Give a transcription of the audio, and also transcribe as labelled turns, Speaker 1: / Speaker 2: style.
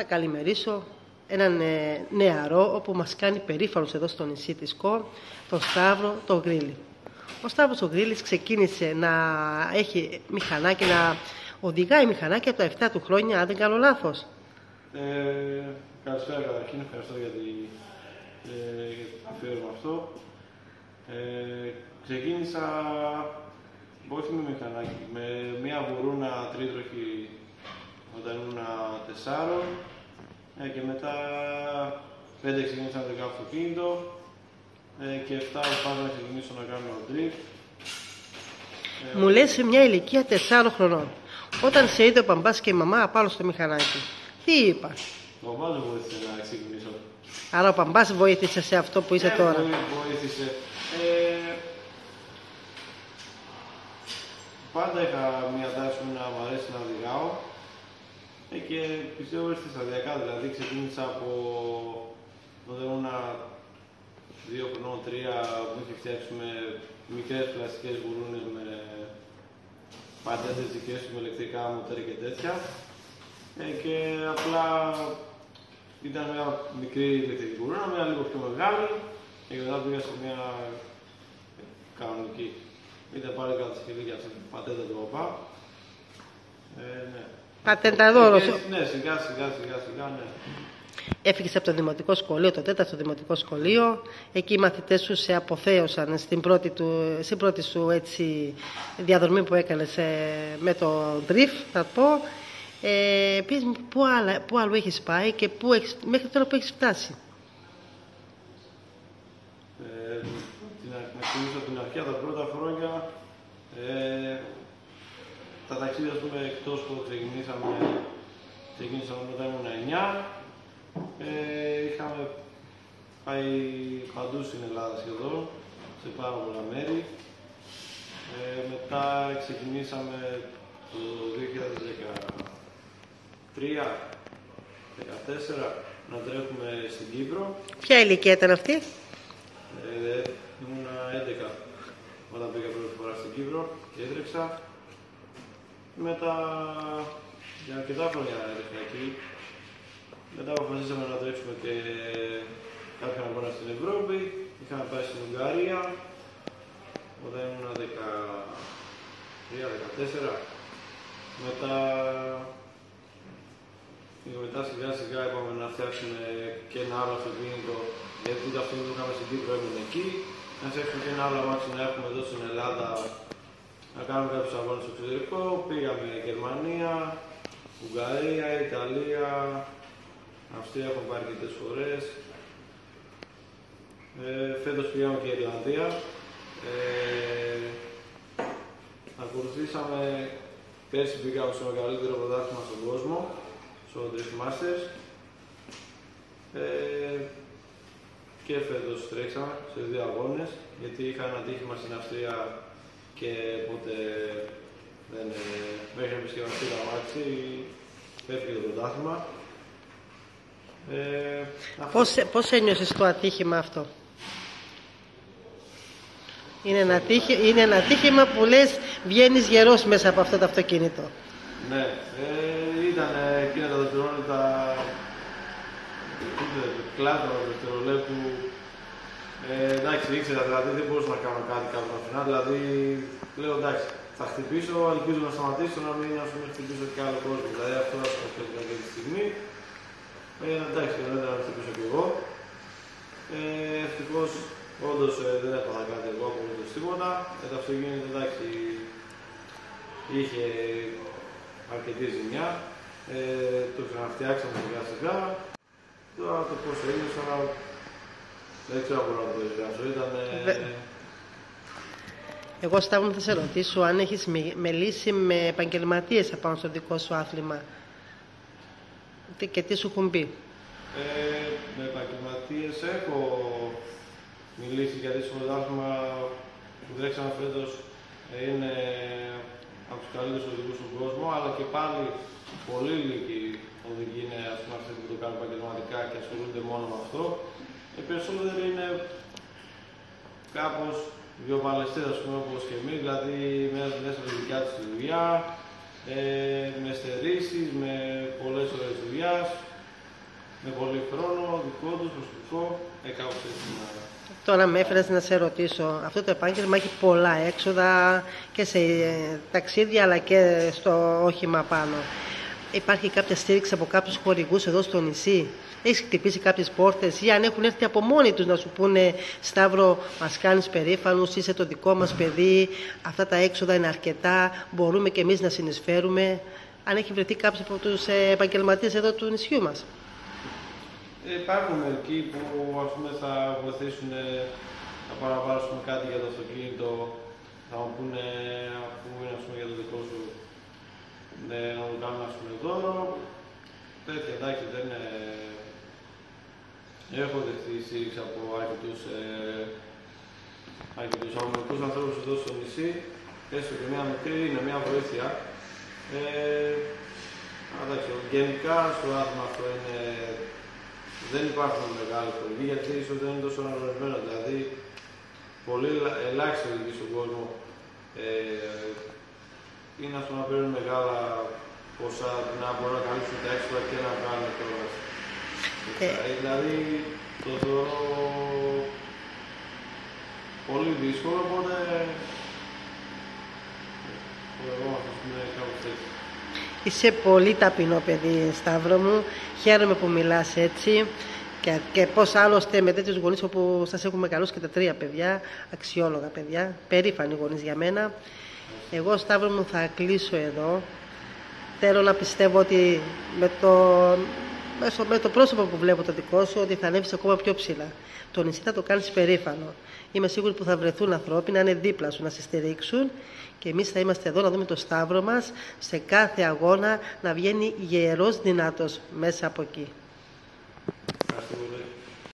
Speaker 1: θα καλημερίσω έναν ε, νεαρό όπου μας κάνει περήφανος εδώ στο νησί της Κο, τον Σταύρο τον Γκρίλη. Ο Σταύρος ο Γκρίλης ξεκίνησε να έχει μηχανάκι, να οδηγάει μηχανάκι από τα 7 του χρόνια, αν δεν κάνω λάθος.
Speaker 2: Ε, καλησπέρα καταρχήν, ευχαριστώ για, τη, ε, για το αφιέρωμα αυτό. Ε, ξεκίνησα όχι με μηχανάκι, με μια βουρούνα τρίτροχη όταν ήμουν τεσσάρων ε, και μετά πέντε ξεκίνησα να το αυτοκίνητο ε, και 7 πάνω να ξεκινήσω να κάνω drift.
Speaker 1: Ε, Μου λες σε μια ηλικία 4 χρονών. Όταν σε είδε ο παμπάς και η μαμά απάνω στο μηχανάκι, τι είπα;
Speaker 2: Ο παμπάς μου βοήθησε να ξεκινήσω.
Speaker 1: Άρα ο παμπάς βοήθησε σε αυτό που είσαι
Speaker 2: ε,
Speaker 1: τώρα.
Speaker 2: Βοήθησε. Ε, πάντα είχα μια τάση να μου αρέσει να οδηγάω ε, και πιστεύω ήρθε σταδιακά. Δηλαδή ξεκίνησα από όταν ήμουν δύο χρονών, τρία, μου είχε φτιάξει με μικρές πλαστικές γουρούνες με πατέντες δικές του με ηλεκτρικά μοτέρ και τέτοια. Ε, και απλά ήταν μια μικρή ηλεκτρική γουρούνα, μια λίγο πιο μεγάλη και μετά πήγα σε μια κανονική. Ήταν πάλι κατασκευή για αυτή την πατέντα του παπά. Ε, ναι.
Speaker 1: Πατέντα δώρο.
Speaker 2: Ναι, σιγά σιγά σιγά σιγά, ναι.
Speaker 1: Έφυγες από το δημοτικό σχολείο, το τέταρτο δημοτικό σχολείο. Εκεί οι μαθητές σου σε αποθέωσαν στην πρώτη, του, στην πρώτη σου έτσι, διαδρομή που έκανες με το drift, θα πω. Ε, πες μου, πού, άλλα, πού άλλο έχεις πάει και πού έχεις, μέχρι τώρα που έχεις φτάσει;
Speaker 2: Ε, να θυμίσω την αρχή, τα πρώτα χρόνια, ε, τα ταξίδια, ας πούμε, εκτός που ξεκινήσαμε, ξεκινήσαμε όταν ήμουν 9, ε, είχαμε πάει παντού στην Ελλάδα σχεδόν, σε πάρα πολλά μέρη. Ε, μετά ξεκινήσαμε το 2013 2014 να τρέχουμε στην Κύπρο.
Speaker 1: Ποια ηλικία ήταν αυτή;
Speaker 2: Ε, ήμουν 11 όταν πήγα πρώτη φορά στην Κύπρο και έτρεξα. Μετά για αρκετά χρόνια έτρεχα εκεί. Μετά αποφασίσαμε να τρέξουμε και κάποια αγώνα στην Ευρώπη. Είχαμε πάει στην Ουγγαρία όταν ήμουν 13-14. Μετά και μετά σιγά σιγά είπαμε να φτιάξουμε και ένα άλλο αυτοκίνητο, γιατί το αυτοκίνητο που είχαμε στην Κύπρο έμεινε εκεί. Να φτιάξουμε και ένα άλλο αμάξι να έχουμε εδώ στην Ελλάδα, να κάνουμε κάποιους αγώνες στο εξωτερικό. Πήγαμε Γερμανία, Ουγγαρία, Ιταλία, Αυστρία έχουμε πάρει αρκετές φορές. Ε, φέτος πήγαμε και Ιρλανδία. Ε, ακολουθήσαμε, πέρσι πήγαμε στο μεγαλύτερο πρωτάθλημα στον κόσμο, στο Drift Masters. Ε, και φέτος τρέξαμε σε δύο αγώνες, γιατί είχα ένα τύχημα στην Αυστρία και οπότε δεν, ε, μέχρι να επισκευαστεί το αμάξι, πέφτει το πρωτάθλημα.
Speaker 1: Ε, πώς, πώς ένιωσες το ατύχημα αυτό; Είναι ένα, τύχη, είναι ένα ατύχημα που λες βγαίνεις γερός μέσα από αυτό το αυτοκίνητο.
Speaker 2: Ναι, ε, ήταν εκείνα τα δευτερόλεπτα κλάδο δευτερολέπτου ε, εντάξει, ήξερα δηλαδή δεν μπορούσα να κάνω κάτι κάπου να φινά, δηλαδή λέω εντάξει, θα χτυπήσω, ελπίζω να σταματήσω να μην ας πούμε, χτυπήσω και άλλο κόσμο. Δηλαδή αυτό θα σκεφτόμουν αυτή τη στιγμή. Ε, εντάξει, δεν θα να χτυπήσω κι εγώ. Ε, Ευτυχώς όντως ε, δεν έπαθα κάτι εγώ από το τίποτα. Ε, το αυτοκίνητο εντάξει είχε αρκετή ζημιά. Ε, το ξαναφτιάξαμε σιγά σιγά. Τώρα το πώς έγινε, δεν ξέρω μπορώ να το περιγράψω. Ήταν.
Speaker 1: Εγώ Σταύρο θα σε ρωτήσω αν έχεις μιλήσει με επαγγελματίες απάνω στο δικό σου άθλημα και τι σου έχουν πει.
Speaker 2: Ε, με επαγγελματίες έχω μιλήσει γιατί στο πρωτάθλημα που τρέξαμε φέτος είναι από τους καλύτερους οδηγούς στον κόσμο, αλλά και πάλι πολύ λίγοι οδηγοί είναι ας πούμε, αυτοί που το κάνουν επαγγελματικά και ασχολούνται μόνο με αυτό. Οι περισσότεροι είναι κάπως βιοπαλαιστές, ας πούμε, όπως και εμείς, δηλαδή μέσα μέσα τη δικιά τους δουλειά, ε, με στερήσεις, με πολλές ώρες δουλειάς, με πολύ χρόνο, δικό τους, προσωπικό, ε, κάπως έτσι να...
Speaker 1: Τώρα με έφερες να σε ρωτήσω, αυτό το επάγγελμα έχει πολλά έξοδα και σε ε, ταξίδια αλλά και στο όχημα πάνω. Υπάρχει κάποια στήριξη από κάποιους χορηγούς εδώ στο νησί; Έχεις χτυπήσει κάποιες πόρτες ή αν έχουν έρθει από μόνοι τους να σου πούνε Σταύρο, μας κάνεις περήφανου, είσαι το δικό μας παιδί, αυτά τα έξοδα είναι αρκετά, μπορούμε και εμείς να συνεισφέρουμε. Αν έχει βρεθεί κάποιος από τους επαγγελματίες εδώ του νησιού μας.
Speaker 2: Ε, υπάρχουν μερικοί που ας πούμε, θα βοηθήσουν να παραβάσουμε κάτι για το αυτοκίνητο, θα μου πούνε αφού είναι ας πούμε, για το δικό σου ναι, να μου κάνουμε ας πούμε, δώρο. Τέτοια εντάξει δεν είναι. Έχω δεχτεί στήριξη από αρκετούς, ε, αρκετούς αγωνικούς ανθρώπους εδώ στο νησί, έστω και μια μικρή, είναι μια βοήθεια. Ε, εντάξει, γενικά στο άθλημα αυτό είναι δεν υπάρχουν μεγάλοι χορηγοί γιατί ίσως δεν είναι τόσο αναγνωρισμένο. Δηλαδή, πολύ ελάχιστοι χορηγοί στον κόσμο ε, είναι αυτό να παίρνουν μεγάλα ποσά να μπορούν να καλύψουν τα έξοδα και να κάνουν κιόλα. Ε. ε. Δηλαδή, το θεωρώ πολύ δύσκολο, οπότε το εγώ αυτό είναι κάπως έτσι.
Speaker 1: Είσαι πολύ ταπεινό παιδί, Σταύρο μου. Χαίρομαι που μιλάς έτσι. Και, και πώς άλλωστε με τέτοιους γονείς όπου σας έχουμε μεγαλώσει και τα τρία παιδιά, αξιόλογα παιδιά, περήφανοι γονείς για μένα. Εγώ, Σταύρο μου, θα κλείσω εδώ. Θέλω να πιστεύω ότι με το, με το πρόσωπο που βλέπω το δικό σου, ότι θα ανέβεις ακόμα πιο ψηλά. Το νησί θα το κάνεις περήφανο. Είμαι σίγουρη που θα βρεθούν ανθρώποι να είναι δίπλα σου, να σε στηρίξουν και εμείς θα είμαστε εδώ να δούμε το σταύρο μας σε κάθε αγώνα να βγαίνει γερός δυνατός μέσα από εκεί.